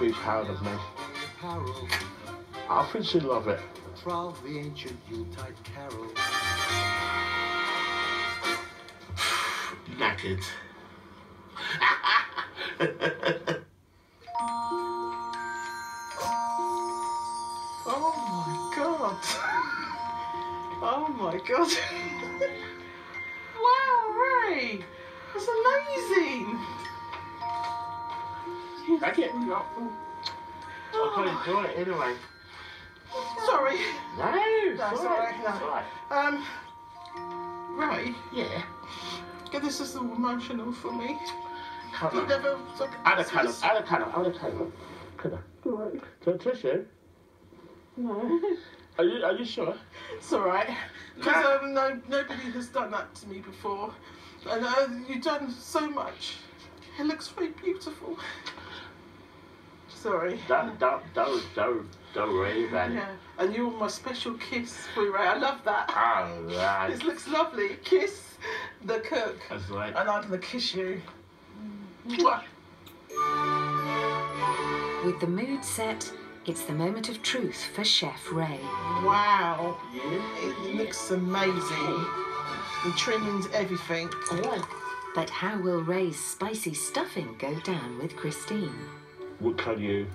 Be proud of me. I think she'd love it. troll the ancient Yuletide carol. Knackered. Oh my god. Oh my god. wow, Ray. That's amazing. Take it. No. I can't enjoy it anyway. Sorry. No, it's That's all all right. right, It's no. all right. Um, Ray, Yeah. yeah, this is all emotional for me. Come You on. never took Add a colour, add a colour, add a colour. Colour. To tissue? No. Are you, are you sure? It's alright. Because um, no, nobody has done that to me before. And uh, you've done so much. It looks very beautiful. Sorry. Don't, don't, don't, don't, don't worry about. Yeah. And you're my special kiss for Ray. I love that. All right. This looks lovely. Kiss the cook. That's right. And I'm going to kiss you. Mwah. With the mood set, it's the moment of truth for Chef Ray. Wow. Yeah. It looks amazing. The trimmings, everything. But how will Ray's spicy stuffing go down with Christine? What can you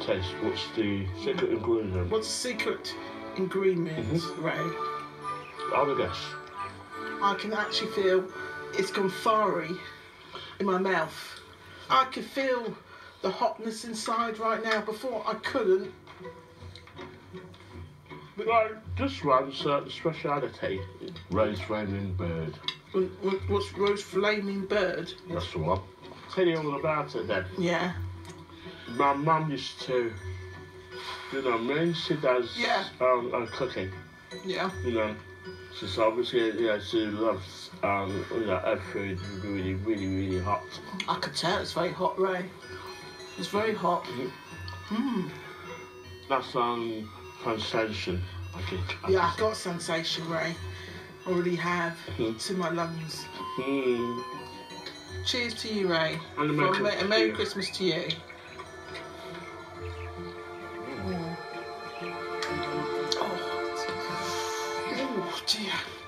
taste? What's the secret ingredient? What's the secret ingredient, Ray? I would guess. I can actually feel it's gone fiery in my mouth. I can feel the hotness inside right now. Before I couldn't. Right, this one's uh, speciality. Rose flaming bird. What- what- What's roast flaming bird? That's the one. Tell you all about it then. Yeah. My mum used to, you know, when she does Yeah. um, uh, cooking, Yeah. you know, she's obviously, you know, she loves, um, you know, her food really, really, really hot. I could tell it's very hot, Ray. It's very hot. Mm. That's um, sensation, I think. Yeah, I've got sensation, Ray. Already have Mhm. to my lungs. Mm. Cheers to you, Ray. And a Merry Christmas Merry. Christmas to you. Oh dear.